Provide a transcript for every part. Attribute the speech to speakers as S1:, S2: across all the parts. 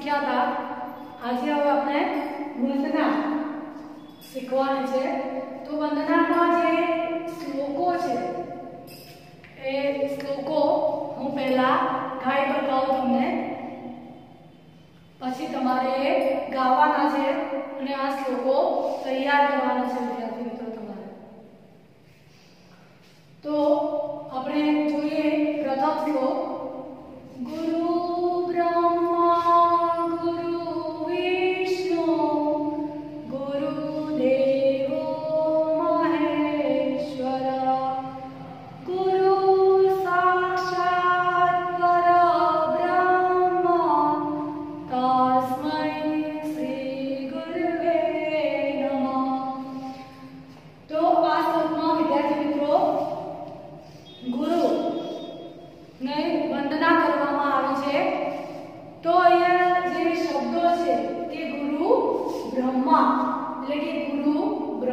S1: શીખ્યા હતા. આજે હવે આપણે વંદના શીખવાની છે. તો વંદનામાં જે શ્લોકો છે, એ શ્લોકો હું પહેલા ગાઈ બતાવું તમને. પછી તમારે ગાવાના છે અને આ શ્લોકો તૈયાર કરવાના છે વિદ્યાર્થી મિત્રો તમારે. તો આપણે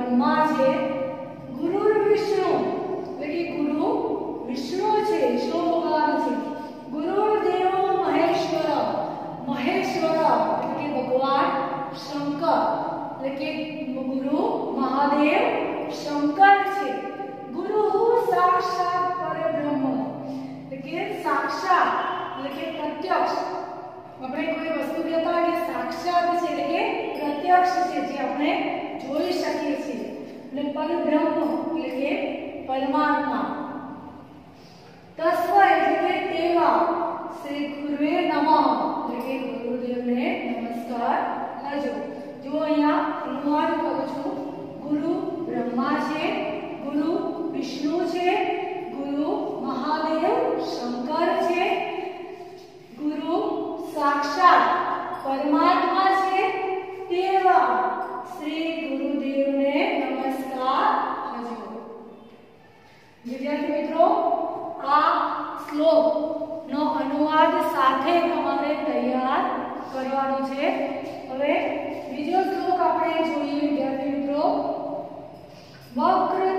S1: બ્રહ્મા છે, ગુરુ વિષ્ણુ. એટલે કે ગુરુ, વિષ્ણુ છે, વિષ્ણુ ભગવાન છે. ગુરુ દેવ મહેશ્વર મહેશ્વર, એટલે કે ભગવાન શંકર. એટલે કે ગુરુ મહાદેવ શંકર છે. ગુરુ સાક્ષાત પરબ્રહ્મ. એટલે કે સાક્ષાત, એટલે કે પ્રત્યક્ષ. આપણે કોઈ વસ્તુ કહેતા કે સાક્ષાત છે, એટલે કે પ્રત્યક્ષ છે, જે આપણે જોઈ અને પરબ્રહ્મ એટલે કે પરમાત્મા. તસ્વ એટલે તેવા. શ્રી ગુરુએ નમઃ એટલે કે ગુરુદેવને નમસ્કાર કરજો જો અહીંયા અનુવાદ કરું છું, ગુરુ બ્રહ્મા છે, ગુરુ વિષ્ણુ છે, ગુરુ મહાદેવ શંકર છે, ગુરુ સાક્ષાત પરમાત્મા છે તેવા શ્રી ગુરુદેવને નમસ્કાર કરજો વિદ્યાર્થી મિત્રો આ શ્લોક નો અનુવાદ સાથે તમારે તૈયાર કરવાનો છે. હવે બીજો શ્લોક આપણે જોઈએ વિદ્યાર્થી મિત્રો. વક્રતુંડ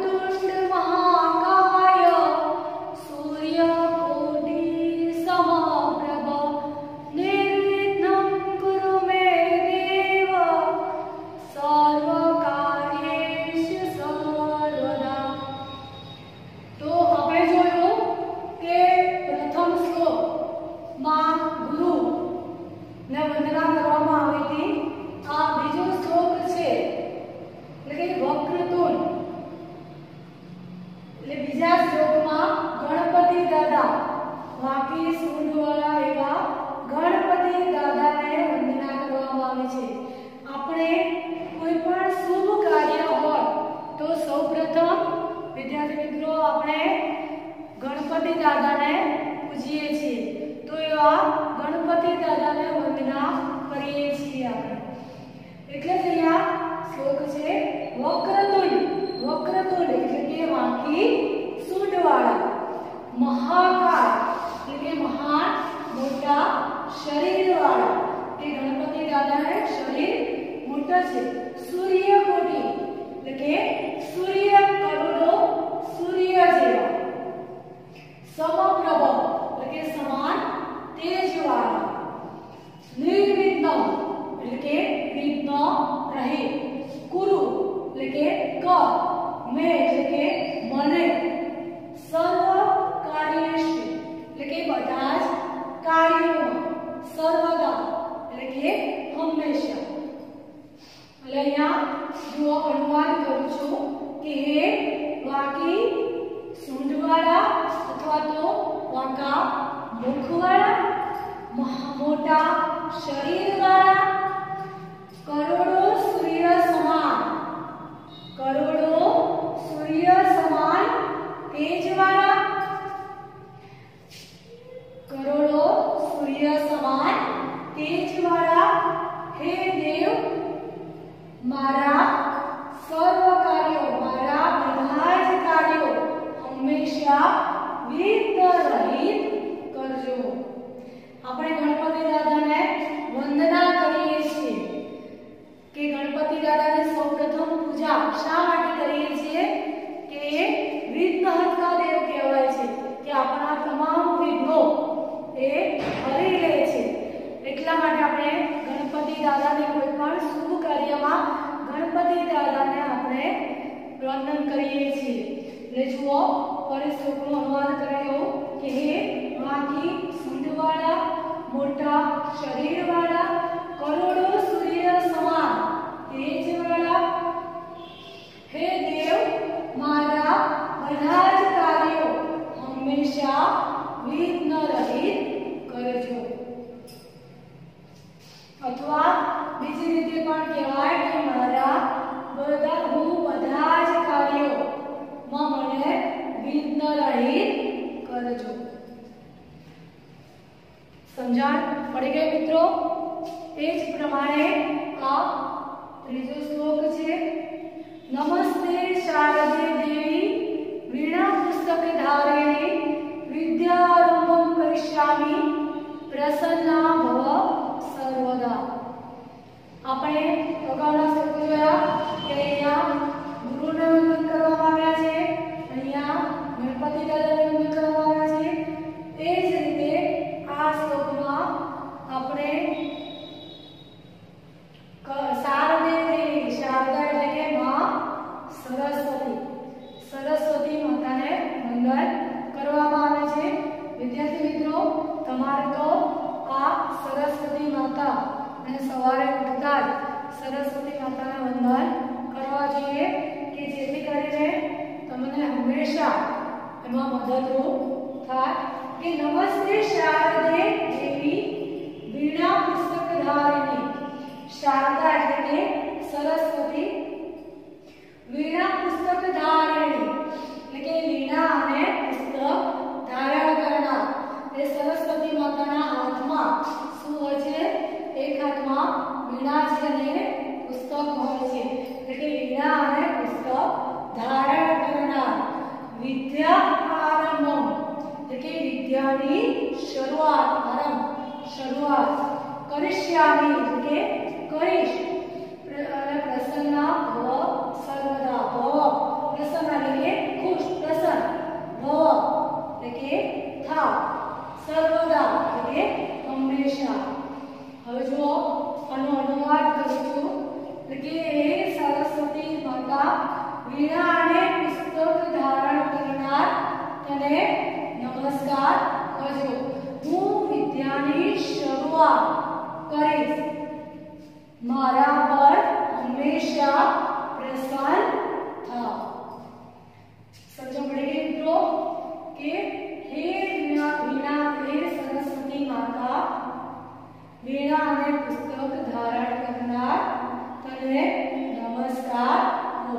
S1: વંદના કરવામાં આવી હતી આ બીજો શ્લોક છે. એટલે કે વક્રતુલ. એટલે બીજા શ્લોકમાં ગણપતિ દાદા. વાકી સૂંઢવાળા એવા ગણપતિ દાદાને વંદના કરવામાં આવે છે. આપણે કોઈ પણ શુભ કાર્ય હોય તો સૌપ્રથમ વિદ્યાર્થી મિત્રો, આપણે ગણપતિ દાદાને પૂજીએ છીએ તો એવા ગણપતિ દાદાને વંદના કરીએ છીએ આપણે એટલે જ અહીંયા શ્લોક છે વક્રતુંડ વક્રતુંડ એટલે કે વાંકી સૂંઢવાળા મહાકાય એટલે કે મહાન મોટા શરીરવાળા. તે ગણપતિ દાદાને શરીર મોટા છે. જુઓ. આપણે ગણપતિ દાદાને વંદના કરીએ છીએ કે ગણપતિ દાદાની સૌપ્રથમ પૂજા શા માટે કરીએ છીએ કે એ વિઘ્નહર્તા દેવ કહેવાય છે કે આપણા તમામ વિઘ્નો એ હરી લે છે. એટલા માટે આપણે ગણપતિ દાદાને કોઈ પણ શુભ કાર્યમાં ગણપતિ દાદાને આપણે વંદન કરીએ છીએ. એટલે જુઓ પરેશ અનુવાદ કરાયો કે હે માથી સૂંઢવાળા મોટા શરીરવાળા કરોડો સૂર્ય સમાન તેજવાળા હે દેવ, મારા બધા જ કાર્યો હંમેશા વિઘ્ન રહિત કરજો. અથવા બીજી રીતે પણ કહેવાય કે મારા બધા હું બધા જ કાર્યોમાં મને વિઘ્ન રહિત કરજો. સમજાણ પડી ગઈ મિત્રો? એ જ પ્રમાણે આ ત્રીજો શ્લોક છે, નમસ્તે શારદે દેવી, વીણા પુસ્તક ધારિણી વિદ્યારંભમ કરિષ્યામિ પ્રસન્ના ભવ સર્વદા. આપણે અગાઉના શ્લોકો જોયા કે અહીંયા ગુરુને વંદન કરવામાં આવ્યા છે અહીંયા ગણપતિ દાદાને વંદન કરવામાં આવ્યા છે એ જ રીતે આ શ્લોકમાં આપણે ક- શારદે દેવી શારદા એટલે કે માં સરસ્વતી. સરસ્વતી માતાને વંદન કરવામાં આવે છે. વિદ્યાર્થી મિત્રો, તમારે તો આ સરસ્વતી માતા અને સવારે ઉઠતા જ સરસ્વતી માતાને વંદન કરવા જોઈએ કે જેથી કરીને તમને હંમેશા એમાં મદદરૂપ થાય. કે નમસ્તે શારદે જેવી વીણા પુસ્તક ધારિણી શારદા એટલે સરસ્વતી વીણા પુસ્તક ધારણી એટલે કે વીણા અને પુસ્તક ધારણ કરનાર એ સરસ્વતી માતાના હાથમાં શું હોય છે એક હાથમાં વીણા છે અને પુસ્તક હોય છે એટલે કે વીણા અને પુસ્તક ધારણ કરનાર વિદ્યા આરંભમ એટલે કે વિદ્યાની શરૂઆત આરંભ શરૂઆત કરિષ્યામી એટલે કે કરીશ પ્ર- અને પ્રસન્ના ભવ સર્વદા ભવ પ્રસન્ન એટલે કે ખુશ, પ્રસન્ન, ભવ, એટલે કે થાવ, સર્વદા, એટલે કે હંમેશા. હવે જુઓ, આનો અનુવાદ કરું છું. એટલે કે હે સરસ્વતી માતા વીણા અને પુસ્તક ધારણ કરનાર તને નમસ્કાર કરજો. હું વિદ્યાની શરૂઆત કરીશ. મારા પર હંમેશા પ્રસન્ન થાવ સમજો પડી ગઈ મિત્રો કે હે વીણા વીણા હે સરસ્વતી માતા વીણા અને પુસ્તક ધારણ કરનાર તને નમસ્કાર હો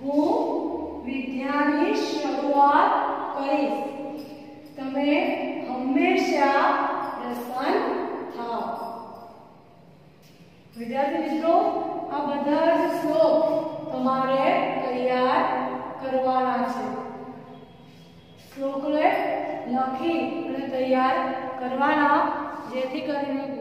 S1: હું વિદ્યાની શરૂઆત કરીશ. તમે હંમેશા પ્રસન્ન થાવ વિદ્યાર્થી મિત્રો, આ બધા જ શ્લોક તમારે તૈયાર કરવાના છે. શ્લોકને લખી અને તૈયાર કરવાના, જેથી કરીને